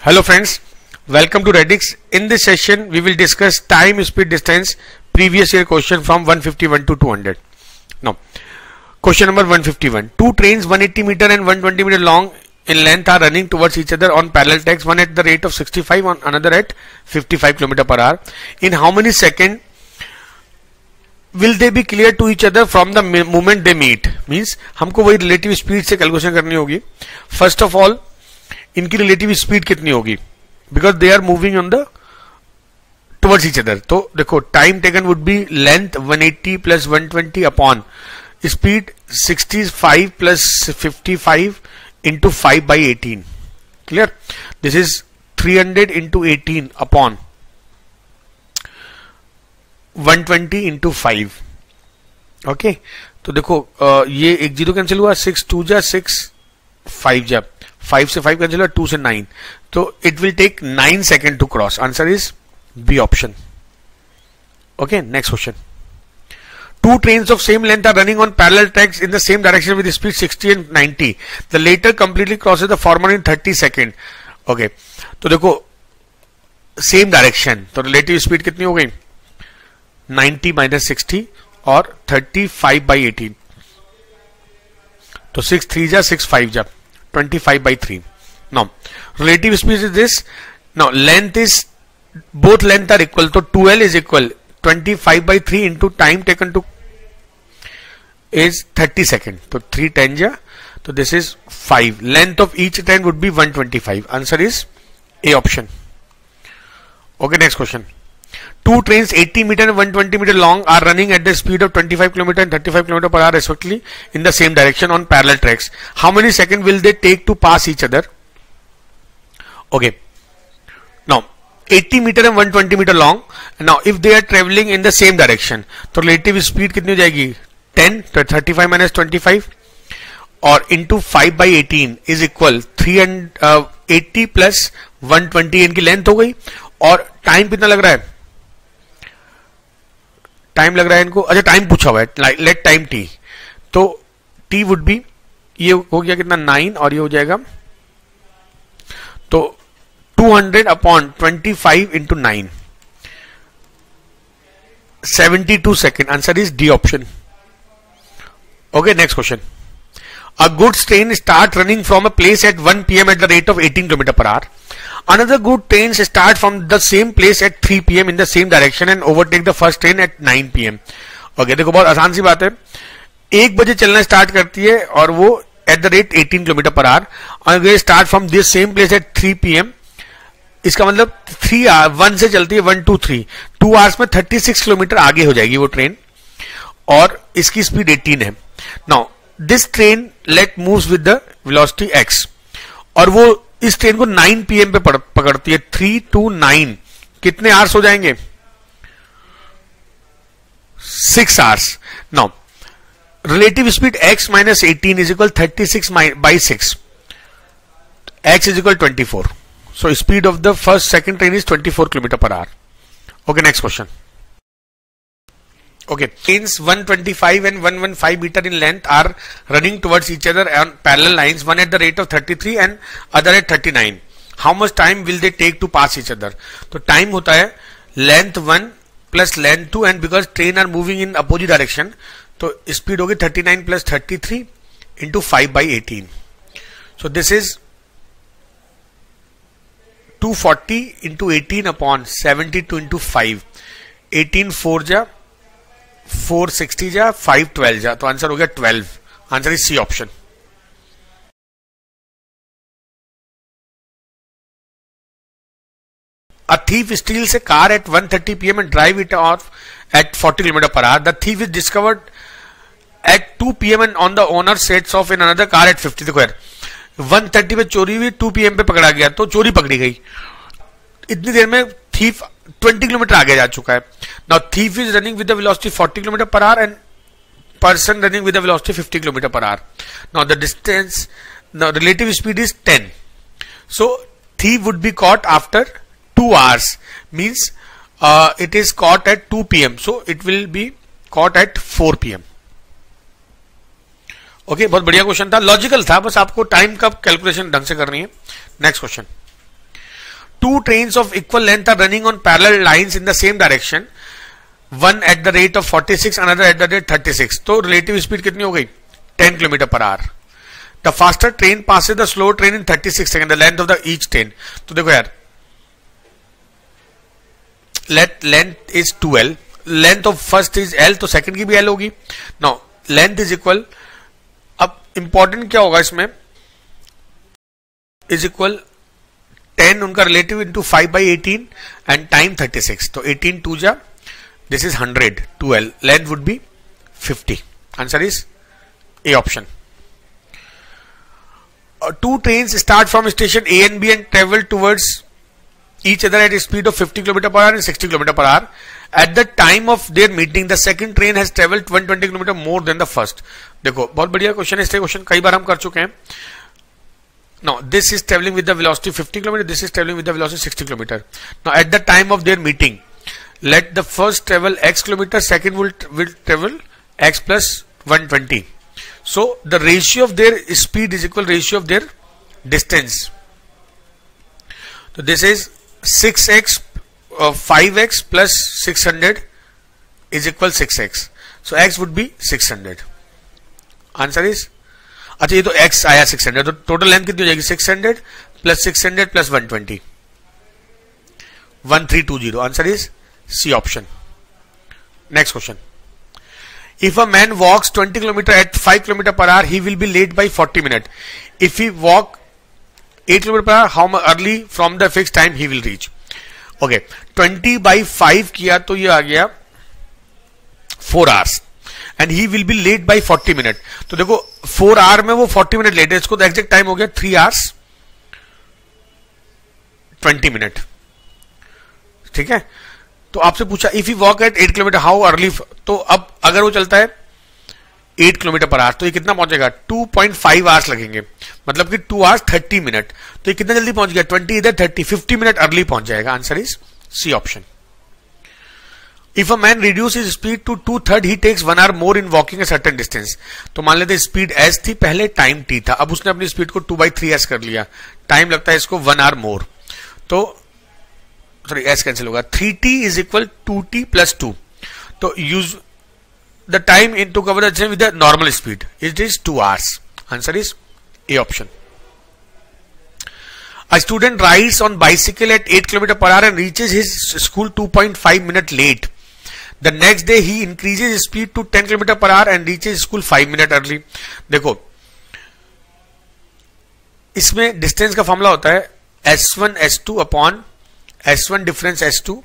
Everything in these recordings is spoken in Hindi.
Hello friends, welcome to Redix. In this session, we will discuss time, speed, distance, previous year question from 151 to 200. Now, question number 151. Two trains 180 meter and 120 meter long in length are running towards each other on parallel tracks, one at the rate of 65, on another at 55 km per hour. In how many seconds will they be clear to each other from the moment they meet? Means हमको वही relative speed से calculation करनी होगी. First of all, इनकी रिलेटिव स्पीड कितनी होगी? Because they are moving on the towards each other तो देखो time taken would be length 180 plus 120 upon speed 65 plus 55 into five by eighteen clear this is 300 into eighteen upon 120 into five okay तो देखो ये एक ज़ीरो कैंसिल हुआ सिक्स टू जा सिक्स फाइव जा। फाइव से फाइव कैंसिल टू से नाइन तो it will take nine second to cross answer is B option okay next question two trains of same length are running on parallel tracks in the same direction with speed 60 and 90 the later completely crosses the former in 30 second okay तो देखो सेम डायरेक्शन तो रिलेटिव स्पीड कितनी हो गई 90 माइनस सिक्सटी और 35 बाई एटीन तो सिक्स थ्री जा सिक्स फाइव जा 25 by 3. Now, relative speed is this. Now, length is, both length are equal. So, 2L is equal. 25 by 3 into time taken to is 30 second. So, 3 10 ja. So, this is 5. Length of each train would be 125. Answer is A option. Okay, next question. Two train eighty metre and one twenty metre long are running at the speed of twenty five kilometre and thirty five kilometre per hour respectively in the same direction on parallel tracks how many second will they take to pass each other okay now 80 metre and 120 metre long now if they are travelling in the same direction तो रिलेटिव स्पीड कितनी हो जाएगी? टेन थर्टी फाइव माइनस 25 और into five by eighteen is equal 380 plus 120 इनकी लेंथ हो गई, और टाइम कितना लग रहा है? टाइम लग रहा है इनको। अच्छा टाइम पूछा हुआ है। लेट टाइम टी तो टी वुड बी ये हो गया कितना? नाइन और ये हो जाएगा। तो 200 hundred upon twenty five into nine seventy two second answer is D option okay next question A goods train start running from a place at 1 pm at the rate of 18 kilometre per hour. Another good train start from the same place at 3 pm in the same direction and overtake the first train at 9 pm. Okay देखो, बहुत आसान सी बात है। एक बजे चलना स्टार्ट करती है और वो at the rate 18 kilometre per hour और start from this same place at 3 PM इसका मतलब थ्री वन से चलती है one two three two hours में 36 किलोमीटर आगे हो जाएगी वो ट्रेन और इसकी स्पीड 18 है। Now this train let move with the velocity X और वो इस ट्रेन को 9 पीएम पे पकड़ती है। Three two nine. कितने आवर्स हो जाएँगे? Six hours. Now relative speed X minus eighteen is equal thirty six by six X is equal twenty four so speed of the first second train is twenty four kilometre per hour okay next question Okay, trains 125 and 115 meter in length are running towards each other on parallel lines, one at the rate of 33 and other at 39. How much time will they take to pass each other? तो time होता है length 1 plus length 2 and because train are moving in opposite direction, तो speed होगी 39 plus 33 into 5 by 18. So this is 240 into 18 upon 72 into 5. 18 4 जा फोर सिक्सटी जा, फाइव ट्वेल्व जा तो आंसर हो गया twelve. Answer is C option. A thief steal से car at one thirty PM and drive it off at 40 kilometre per hour the thief is discovered at 2 PM and on the owner sets off in another car at 50 square 130 पे चोरी हुई टू पी एम पे पकड़ा गया तो चोरी पकड़ी गई। इतनी देर में थीफ ट्वेंटी किलोमीटर आगे जा चुका है। Now thief is running velocity forty kilometre per hour and person running with fifty kilometre per hour now the distance now relative speed is ten so thief would be caught after two hours means it is caught at two P M so it will be caught at four P M okay बहुत बढ़िया क्वेश्चन था। लॉजिकल था, बस आपको टाइम का कैलकुलेशन ढंग से करनी है। Next question two trains of equal length are running on parallel lines in the same direction one at the rate of 46 another at the rate 36 तो relative speed कितनी हो गई 10 km per hour the faster train passes the slow train in 36 seconds the length of the each train तो देखो यार let length is 2l length of first is l तो second की भी l होगी now length is equal अब important क्या होगा इसमें is equal 10 उनका relative into 5 by 18 and time 36 तो 18 टू जा this is 100 12 length would be 50 answer is A option two train start from station A and B and travel towards each other at speed of 50 kilometre per hour and 60 kilometre per hour at the time of their meeting the second train has travelled 120 kilometre more than the first देखो, बहुत बढ़िया क्वेश्चन है, इस क्वेश्चन कई बार हम कर चुके हैं। Now, this is traveling with the velocity 50 km, this is traveling with the velocity 60 km. Now, at the time of their meeting, let the first travel x kilometer, second will, will travel x plus 120. So, the ratio of their speed is equal ratio of their distance. So, this is 6x, uh, 5x plus 600 is equal 6x. So, x would be 600. Answer is अच्छा ये तो एक्स आया 600 तो टोटल लेंथ कितनी हो जाएगी? 600 plus 600 plus 120 1320 answer is C option next question if a man walks 20 kilometre at five kilometre per hour he will be late by forty minute if he walk eight kilometre per hour how early from the fixed time he will reach okay twenty by five किया तो ये आ गया four hours and he will be late by forty minute तो देखो फोर आवर में वो फोर्टी मिनट लेट है। इसको एग्जैक्ट टाइम हो गया थ्री आवर्स ट्वेंटी मिनट ठीक है? तो आपसे पूछा if you walk at eight kilometre how early तो अब अगर वो चलता है एट किलोमीटर पर आवर तो ये कितना पहुंचेगा? टू पॉइंट फाइव आवर्स लगेंगे। मतलब कि टू आवर्स थर्टी मिनट तो ये कितना जल्दी पहुँच गया? ट्वेंटी इधर थर्टी फिफ्टी मिनट अर्ली पहुँच जाएगा। Answer is C option if a man reduce his speed to two third he takes one hour more in walking certain distance तो मान लेते स्पीड एस थी, पहले टाइम टी था। अब उसने अपनी स्पीड को टू बाई थ्री एस कर लिया। टाइम लगता है इसको वन आर मोर तो सॉरी एस कैंसिल होगा। Three T is equal to T plus two तो use the time in to cover with normal speed it is two hours answer is A option A student rides on bicycle at 8 km per hour and reaches his school 2.5 minute late. The next day he increases speed to 10 kilometre per hour and reaches school five minute early देखो, इसमें डिस्टेंस का फॉर्मूला होता है S one S two upon S one difference S two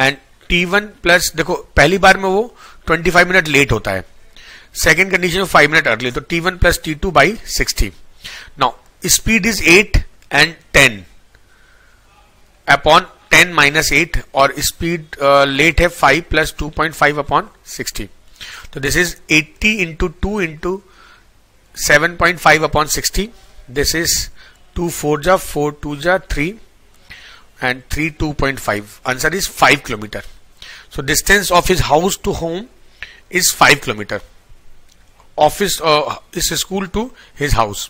and T one plus देखो, पहली बार में वो 25 मिनट लेट होता है। सेकेंड कंडीशन में फाइव मिनट अर्ली तो T one plus T two by sixty now speed is eight and ten upon 10 minus eight और स्पीड लेट uh, है five plus two point five upon sixty तो this is 80 into two into seven point five upon sixty this is two four जा फोर टू जा three and three two point five answer is five kilometre distance of his house to home is 5 kilometer. Office uh, is school to his house.